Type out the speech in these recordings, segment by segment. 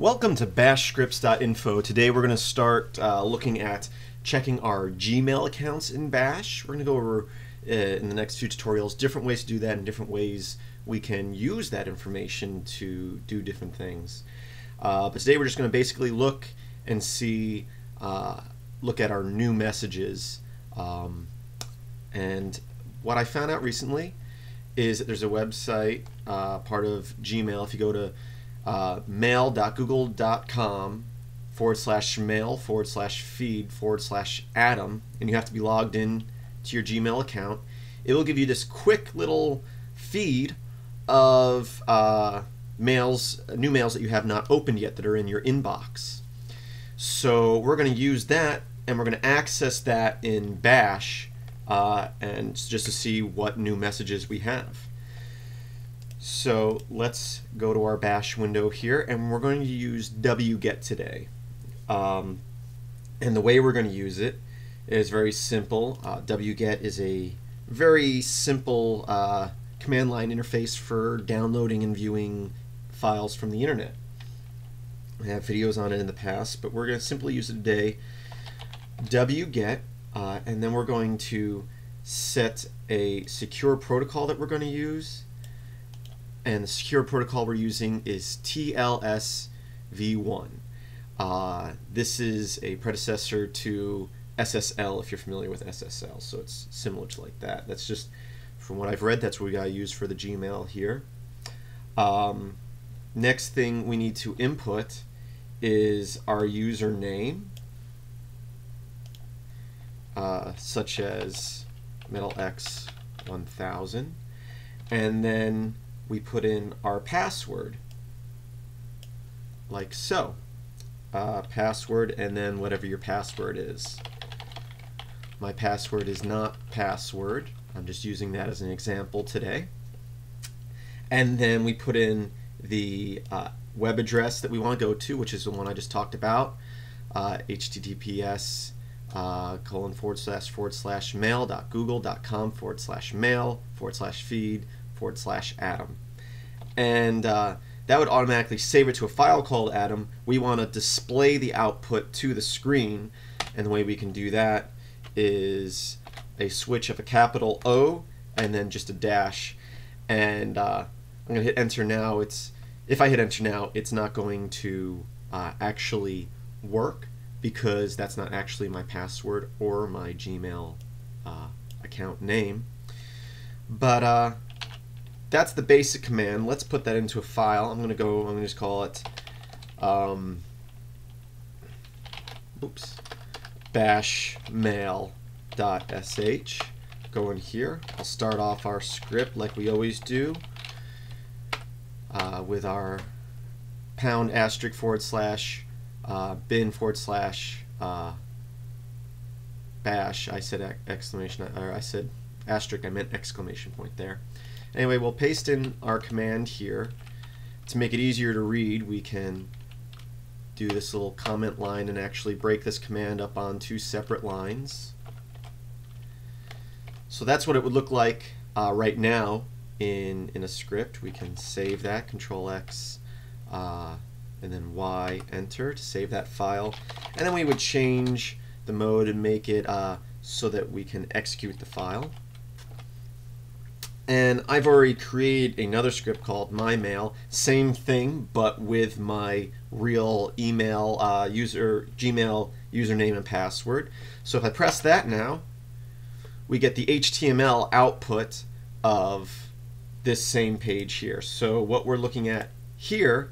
Welcome to bashscripts.info. Today we're going to start uh, looking at checking our Gmail accounts in Bash. We're going to go over uh, in the next few tutorials different ways to do that and different ways we can use that information to do different things. Uh, but today we're just going to basically look and see, uh, look at our new messages. Um, and what I found out recently is that there's a website, uh, part of Gmail. If you go to uh, mail.google.com forward slash mail forward slash feed forward slash atom, and you have to be logged in to your Gmail account, it will give you this quick little feed of uh, mails, new mails that you have not opened yet that are in your inbox. So we're going to use that and we're going to access that in Bash uh, and just to see what new messages we have. So let's go to our bash window here and we're going to use wget today. Um, and the way we're going to use it is very simple. Uh, wget is a very simple uh, command line interface for downloading and viewing files from the internet. I have videos on it in the past, but we're going to simply use it today. wget, uh, and then we're going to set a secure protocol that we're going to use and the secure protocol we're using is TLS v1. Uh, this is a predecessor to SSL if you're familiar with SSL, so it's similar to like that. That's just, from what I've read, that's what we got to use for the Gmail here. Um, next thing we need to input is our username, uh, such as MetalX1000, and then we put in our password like so. Uh, password and then whatever your password is. My password is not password. I'm just using that as an example today. And then we put in the uh, web address that we want to go to, which is the one I just talked about, uh, https uh, colon forward slash forward slash mail dot google dot com forward slash mail forward slash feed forward slash atom. And uh, that would automatically save it to a file called atom. We want to display the output to the screen. And the way we can do that is a switch of a capital O and then just a dash. And uh, I'm going to hit enter now. It's If I hit enter now, it's not going to uh, actually work because that's not actually my password or my Gmail uh, account name. But uh, that's the basic command. Let's put that into a file. I'm going to go, I'm going to just call it, um, oops, bash mail.sh. Go in here. I'll start off our script like we always do uh, with our pound asterisk forward slash uh, bin forward slash uh, bash. I said exclamation, or I said asterisk, I meant exclamation point there. Anyway, we'll paste in our command here. To make it easier to read, we can do this little comment line and actually break this command up on two separate lines. So that's what it would look like uh, right now in, in a script. We can save that, Control X, uh, and then Y, enter to save that file. And then we would change the mode and make it uh, so that we can execute the file. And I've already created another script called MyMail. Same thing, but with my real email uh, user Gmail username and password. So if I press that now, we get the HTML output of this same page here. So what we're looking at here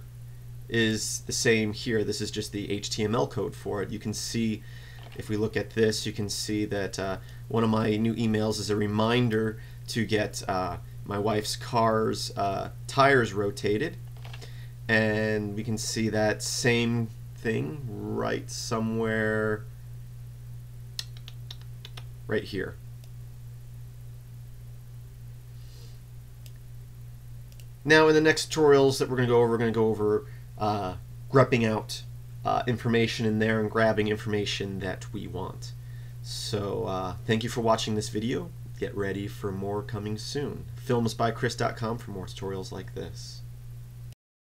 is the same here. This is just the HTML code for it. You can see, if we look at this, you can see that uh, one of my new emails is a reminder to get uh, my wife's car's uh, tires rotated. And we can see that same thing right somewhere right here. Now in the next tutorials that we're going to go over, we're going to go over uh, grepping out uh, information in there and grabbing information that we want. So uh, thank you for watching this video. Get ready for more coming soon. Filmsbychris.com for more tutorials like this.